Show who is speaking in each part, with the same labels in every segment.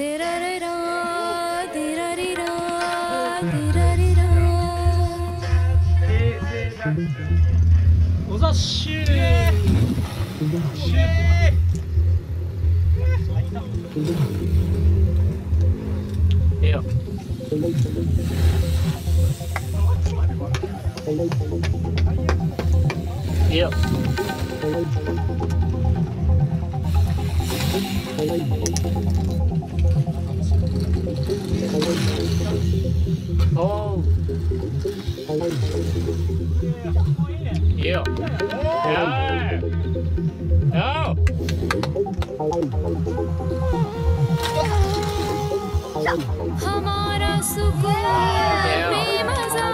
Speaker 1: おざっしゅえよえよ Thank. You. No. No.
Speaker 2: हमारा सुकून में मज़ा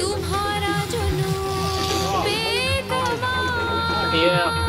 Speaker 2: तुम्हारा जुनून बेकमाल
Speaker 3: yeah.